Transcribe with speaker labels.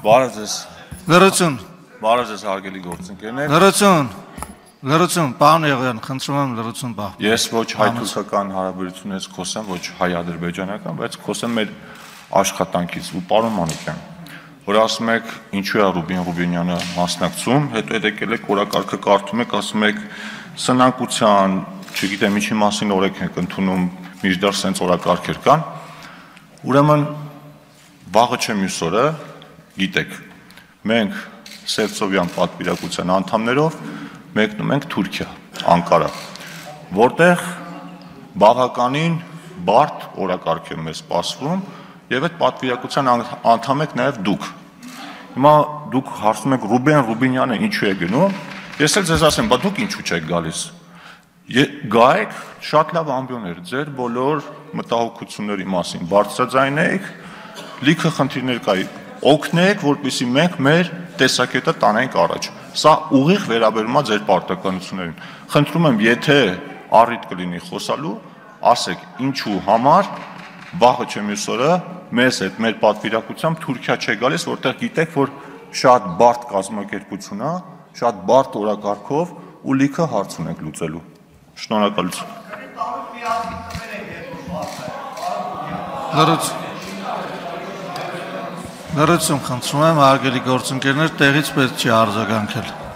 Speaker 1: Բարև ձեզ։
Speaker 2: Լրություն,
Speaker 1: Բարև ձեզ հարգելի գործընկերներ։
Speaker 2: լրություն, լրություն, պարոն Եղյան, խնդրում եմ լրություն բա։
Speaker 1: Ես ոչ հայ-թուրքական հարաբերությունից խոսեմ, ոչ հայ-ադրբեջանական, բայց խոսեմ մեր աշխատանքից ու պարոն Մանուկյան, որ ասում եք ինչու է Ռուբին Ռուբինյանը մասնակցում, հետո եկել եք օրակարգը կարդում եք, ասում եք սնանկության, չգիտեմ ինչի մասին օրենք եք ընդունում, միջդեռ սենց օրակարգեր կան։ Ուրեմն վաղը չէ մյուս օրը, գիտեք, մենք Սևծովյան պատվիրակության անդամներով մեկնում ենք Թուրքիա, Անկարա, որտեղ բավականին բարդ օրակարգ է մեզ սպասվում եւ այդ պատվիրակության անդամ եք նաեւ դուք։ Հիմա դուք հարցնում եք Ռուբեն Ռուբինյանը ինչու է գնում։ Ես էլ ձեզ ասեմ, բա դուք ինչու չեք գալիս։ Գայք շատ լավ ամբիոներ ձեր բոլոր մտահոգությունների մասին բարձրաձայնեք, լիքը խնդիրներ կայի, օգնեք, որպեսզի մենք մեր տեսակետը տանենք առաջ։ Սա ուղիղ վերաբերում է ձեր պարտականություններին։ Խնդրում եմ, եթե առիթ կլինի խոսալու, ասեք ինչու համար վաղը չէ մյուս օրը մեզ հետ մեր պատվիրակությամբ Թուրքիա չէ գալիս, որտեղ գիտեք, որ շատ բարդ կազմակերպություն է, շատ բարդ օրակարգով ու լիքը հարց ունենք լուծելու։ Շնորհակալություն։
Speaker 2: Լրություն։ Լրություն խնդրում եմ հարգելի գործընկերներ, տեղից պետք չի արձագանքել։